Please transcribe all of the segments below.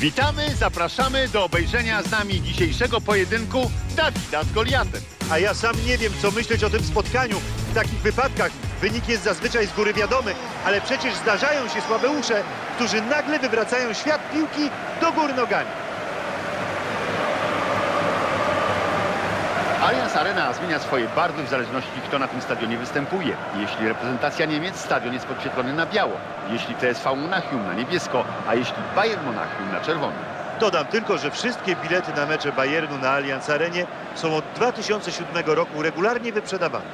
Witamy, zapraszamy do obejrzenia z nami dzisiejszego pojedynku Dawida z Goliatem. A ja sam nie wiem, co myśleć o tym spotkaniu. W takich wypadkach wynik jest zazwyczaj z góry wiadomy, ale przecież zdarzają się słabeusze, którzy nagle wywracają świat piłki do góry nogami. Allianz Arena zmienia swoje barwy w zależności kto na tym stadionie występuje. Jeśli reprezentacja Niemiec, stadion jest podświetlony na biało. Jeśli TSV Monachium na niebiesko, a jeśli Bayern Monachium na czerwono. Dodam tylko, że wszystkie bilety na mecze Bayernu na Allianz Arenie są od 2007 roku regularnie wyprzedawane.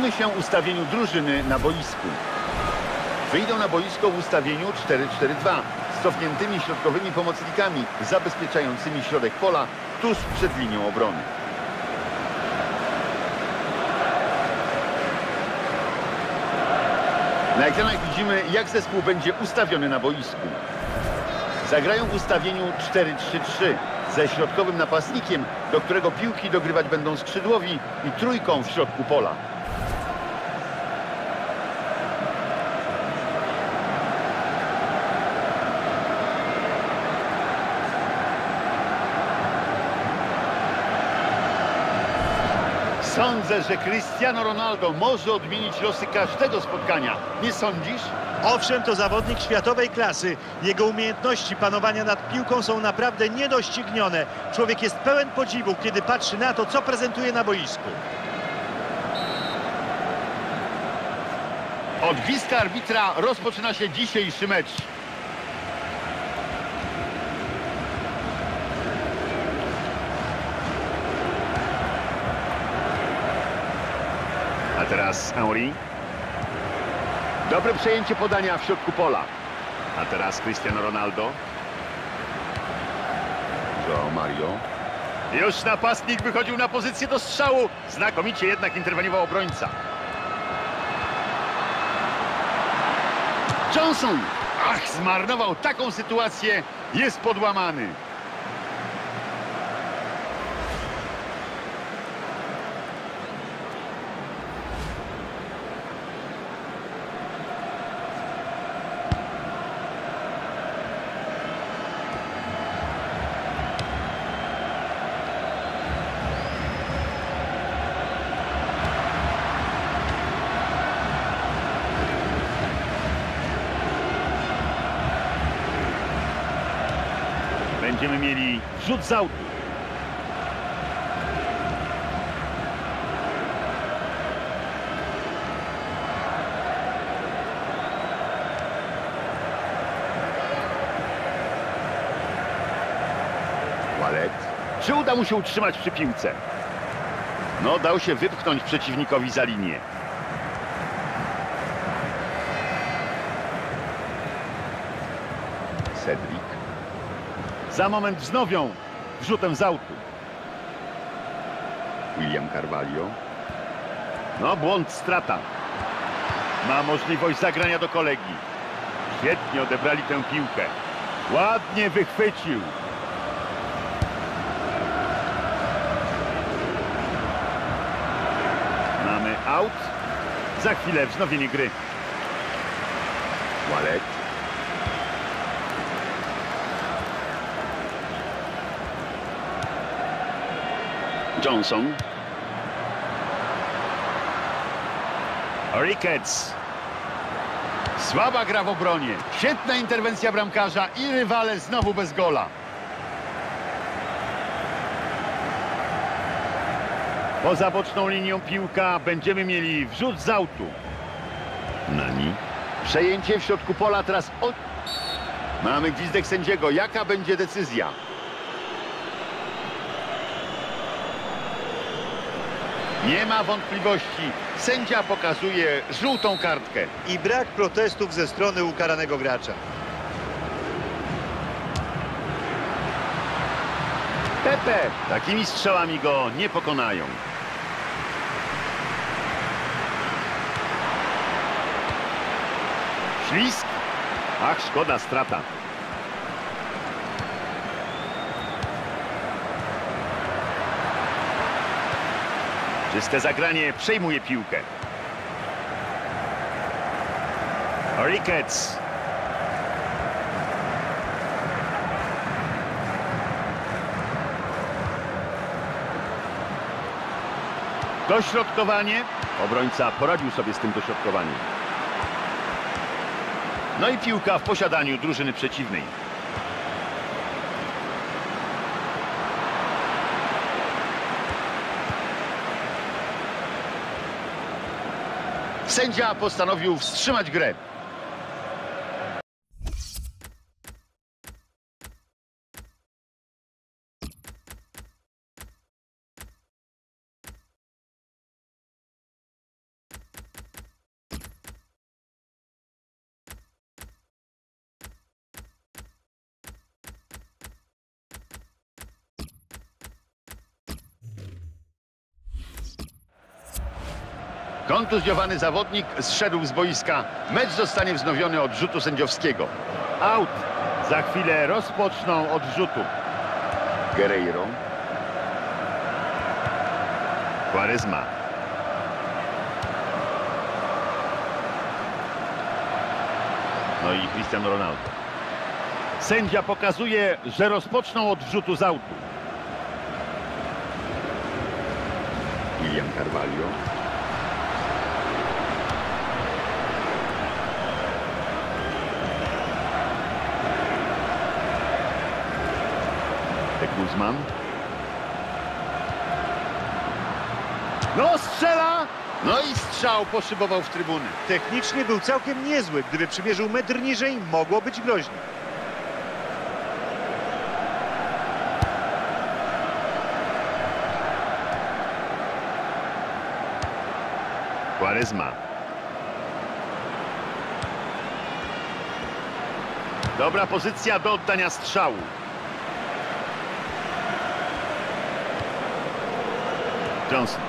Przyjrzyjmy się ustawieniu drużyny na boisku. Wyjdą na boisko w ustawieniu 4-4-2 z cofniętymi środkowymi pomocnikami zabezpieczającymi środek pola tuż przed linią obrony. Na ekranach widzimy, jak zespół będzie ustawiony na boisku. Zagrają w ustawieniu 4-3-3 ze środkowym napastnikiem, do którego piłki dogrywać będą skrzydłowi i trójką w środku pola. Sądzę, że Cristiano Ronaldo może odmienić losy każdego spotkania. Nie sądzisz? Owszem, to zawodnik światowej klasy. Jego umiejętności panowania nad piłką są naprawdę niedoścignione. Człowiek jest pełen podziwu, kiedy patrzy na to, co prezentuje na boisku. Od gwizdka arbitra rozpoczyna się dzisiejszy mecz. A teraz Henry. Dobre przejęcie podania w środku pola. A teraz Cristiano Ronaldo. João Mario. Już napastnik wychodził na pozycję do strzału. Znakomicie jednak interweniował obrońca. Johnson! Ach, zmarnował taką sytuację. Jest podłamany. Będziemy mieli rzut z autu. Walet. Czy uda mu się utrzymać przy piłce? No, dał się wypchnąć przeciwnikowi za linię. Cedric. Za moment wznowią wrzutem z autu. William Carvalho. No, błąd, strata. Ma możliwość zagrania do kolegi. Świetnie odebrali tę piłkę. Ładnie wychwycił. Mamy out. Za chwilę wznowienie gry. Wallet. Johnson. Ricketts. Słaba gra w obronie. Świetna interwencja bramkarza i rywale znowu bez gola. Poza boczną linią piłka będziemy mieli wrzut z autu. Nani. Przejęcie w środku pola teraz od... Mamy gwizdek sędziego. Jaka będzie decyzja? Nie ma wątpliwości. Sędzia pokazuje żółtą kartkę. I brak protestów ze strony ukaranego gracza. Pepe. Takimi strzałami go nie pokonają. Ślisk. Ach, szkoda, strata. Czyste zagranie przejmuje piłkę. Ricketts. Dośrodkowanie. Obrońca poradził sobie z tym dośrodkowaniem. No i piłka w posiadaniu drużyny przeciwnej. Sędzia postanowił wstrzymać grę. Kontuzjowany zawodnik zszedł z boiska. Mecz zostanie wznowiony od rzutu sędziowskiego. Out. Za chwilę rozpoczną od rzutu. Guerreiro. Quaresma. No i Cristiano Ronaldo. Sędzia pokazuje, że rozpoczną od rzutu z autu. William Carvalho. Guzman. No strzela! No i strzał poszybował w trybuny. Technicznie był całkiem niezły. Gdyby przymierzył metr niżej, mogło być groźnie. Quaresma. Dobra pozycja do oddania strzału. Johnson.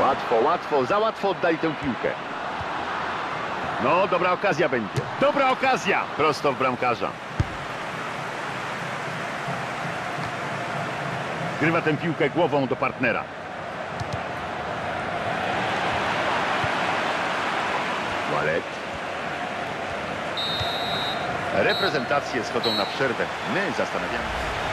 Łatwo, łatwo, za łatwo oddali tę piłkę. No, dobra okazja będzie. Dobra okazja! Prosto w bramkarza. Grywa tę piłkę głową do partnera. Wallet. Reprezentacje schodzą na przerwę. My zastanawiamy się.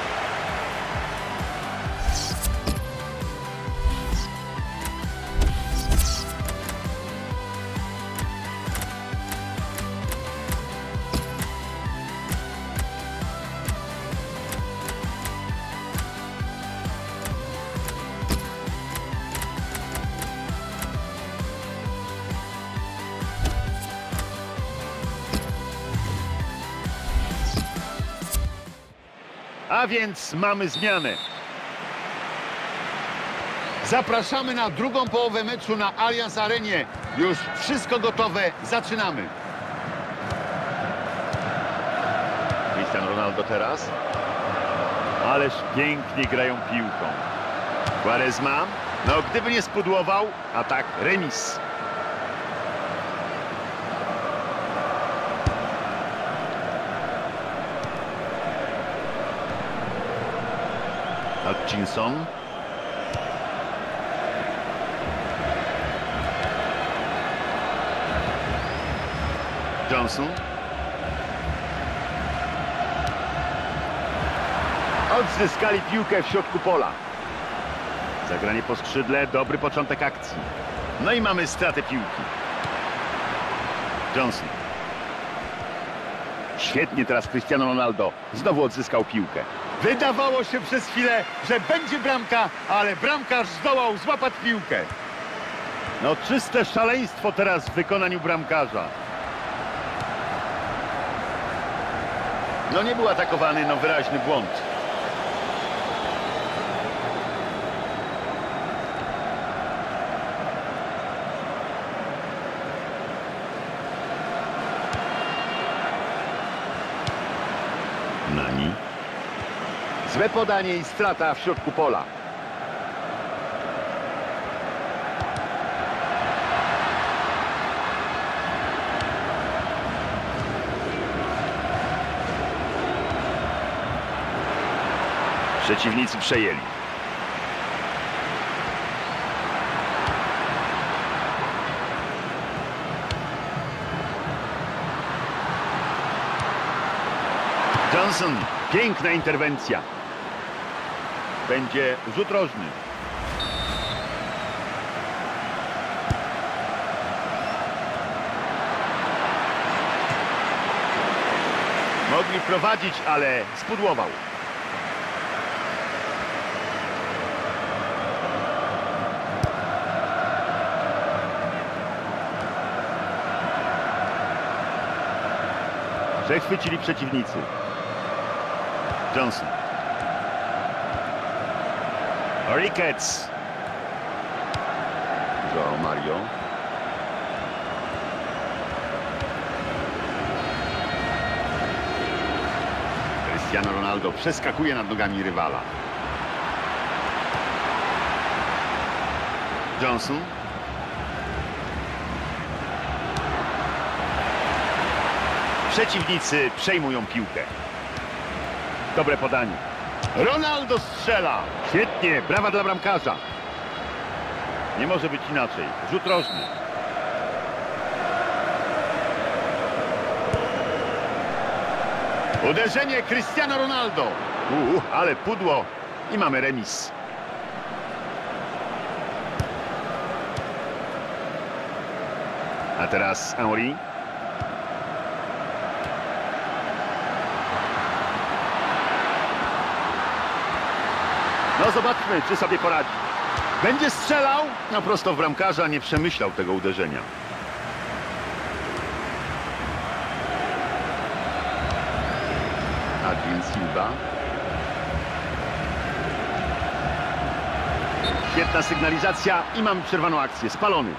A więc mamy zmianę. Zapraszamy na drugą połowę meczu na Allianz Arenie. Już wszystko gotowe, zaczynamy. Cristiano Ronaldo teraz. Ależ pięknie grają piłką. Quaresma. No gdyby nie spudłował, a tak remis. Hutchinson. Johnson. Odzyskali piłkę w środku pola. Zagranie po skrzydle, dobry początek akcji. No i mamy stratę piłki. Johnson. Świetnie teraz Cristiano Ronaldo. Znowu odzyskał piłkę. Wydawało się przez chwilę, że będzie bramka, ale bramkarz zdołał złapać piłkę. No czyste szaleństwo teraz w wykonaniu bramkarza. No nie był atakowany, no wyraźny błąd. Nani. Złe podanie i strata w środku pola. Przeciwnicy przejęli. Johnson, piękna interwencja. Będzie rzut rożny. Mogli prowadzić, ale spudłował. Przechwycili przeciwnicy. Johnson. Ricketts. Joao Mario. Cristiano Ronaldo przeskakuje nad nogami rywala. Johnson. Przeciwnicy przejmują piłkę. Dobre podanie. Ronaldo strzela. Świetnie, brawa dla bramkarza. Nie może być inaczej. Rzut rożny. Uderzenie Cristiano Ronaldo. Uuu, ale pudło. I mamy remis. A teraz Henri. No zobaczmy, czy sobie poradzi. Będzie strzelał? No prosto w bramkarza, nie przemyślał tego uderzenia. Adrian Silva. Świetna sygnalizacja i mamy przerwaną akcję. Spalony.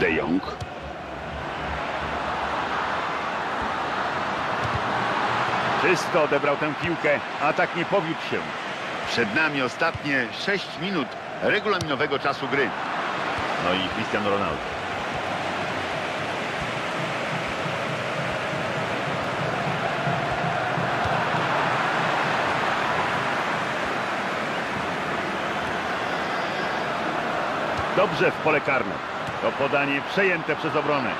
De Jong. Czysto odebrał tę piłkę, a tak nie powiódł się. Przed nami ostatnie 6 minut regulaminowego czasu gry. No i Cristiano Ronaldo. Dobrze w pole karne. To podanie przejęte przez obronę.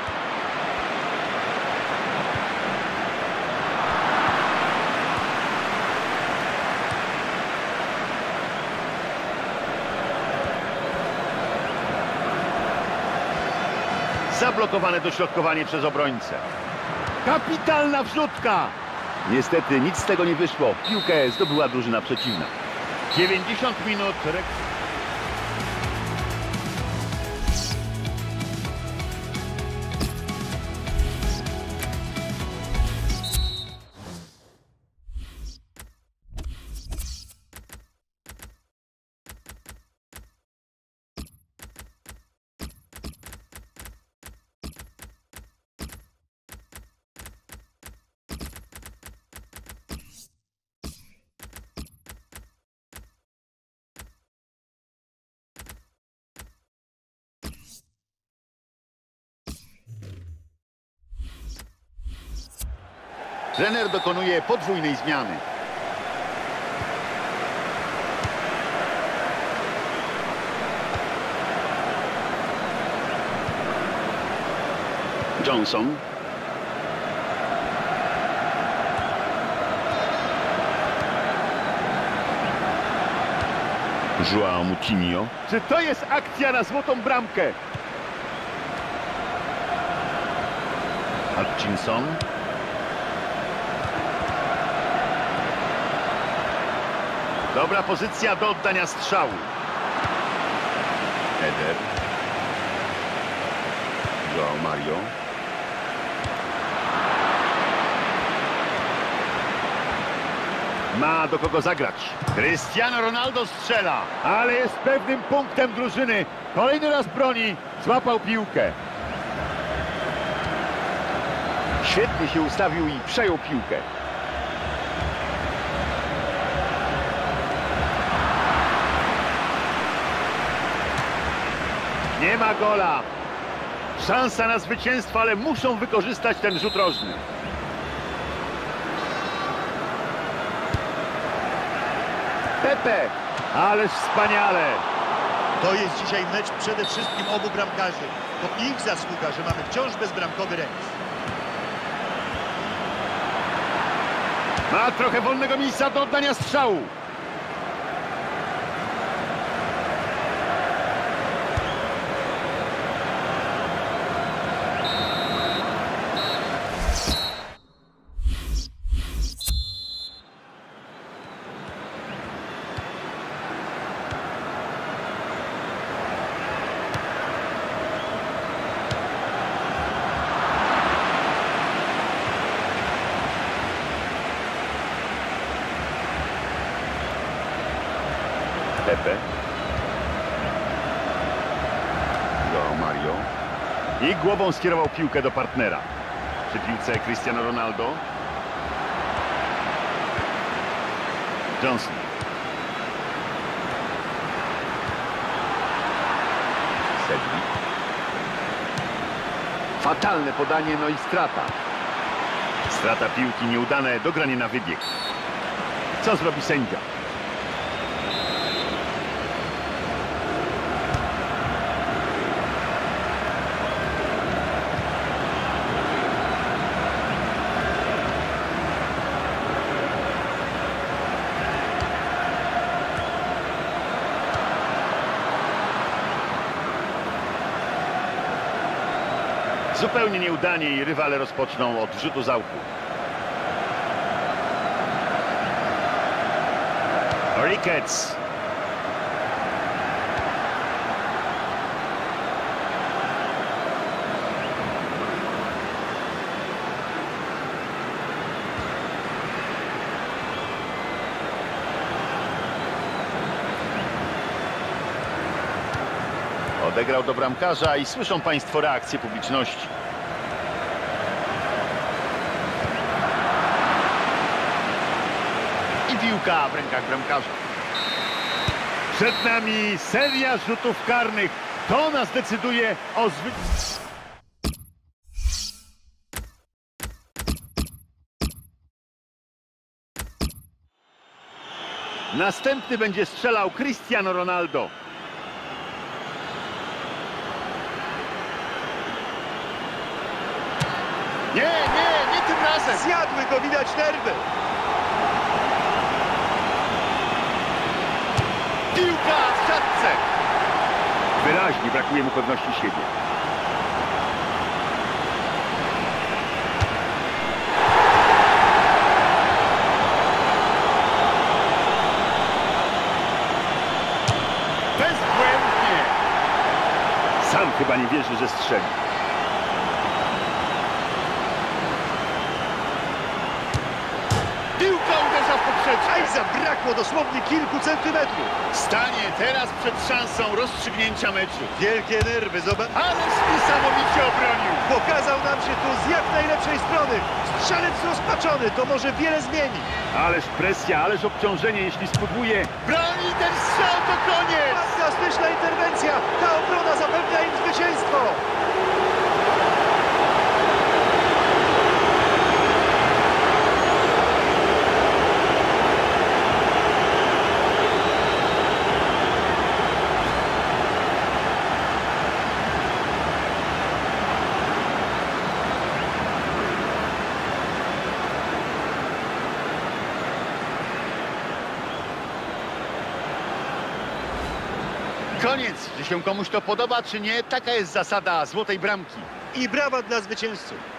Zablokowane dośrodkowanie przez obrońcę. Kapitalna wrzutka! Niestety nic z tego nie wyszło. Piłkę zdobyła drużyna przeciwna. 90 minut. Trener dokonuje podwójnej zmiany. Johnson. Joao Moutinho. Czy to jest akcja na złotą bramkę? Hutchinson. Dobra pozycja do oddania strzału. Eder. João Mario. Ma do kogo zagrać. Cristiano Ronaldo strzela, ale jest pewnym punktem drużyny. Kolejny raz broni, złapał piłkę. Świetnie się ustawił i przejął piłkę. Nie ma gola. Szansa na zwycięstwo, ale muszą wykorzystać ten rzut rożny. Pepe, ależ wspaniale. To jest dzisiaj mecz przede wszystkim obu bramkarzy. To ich zasługa, że mamy wciąż bezbramkowy remis. Ma trochę wolnego miejsca do oddania strzału. Pepe. João Mario. I głową skierował piłkę do partnera. Przy piłce Cristiano Ronaldo. Johnson. Fatalne podanie, no i strata. Strata piłki nieudane, dogranie na wybieg. Co zrobi sędzia? Zupełnie nieudanie i rywale rozpoczną od rzutu z autu. Ricketts. Odegrał do bramkarza i słyszą Państwo reakcję publiczności. I piłka w rękach bramkarza. Przed nami seria rzutów karnych. To nas decyduje o zwy... Następny będzie strzelał Cristiano Ronaldo. Nie, nie, nie tym razem. Zjadły go, widać nerwy. Piłka w siatce. Wyraźnie brakuje mu pewności siebie. Bezbłędnie. Sam chyba nie wierzy, że strzeli. Aj, zabrakło dosłownie kilku centymetrów. Stanie teraz przed szansą rozstrzygnięcia meczu. Wielkie nerwy, zobacz. Ależ niesamowicie obronił. Pokazał nam się tu z jak najlepszej strony. Strzelec rozpaczony, to może wiele zmieni. Ależ presja, ależ obciążenie, jeśli spudłuje. Broni ten strzał, to koniec! Fantastyczna interwencja. Ta obrona zapewnia im zwycięstwo. Koniec. Czy się komuś to podoba, czy nie, taka jest zasada złotej bramki. I brawa dla zwycięzców.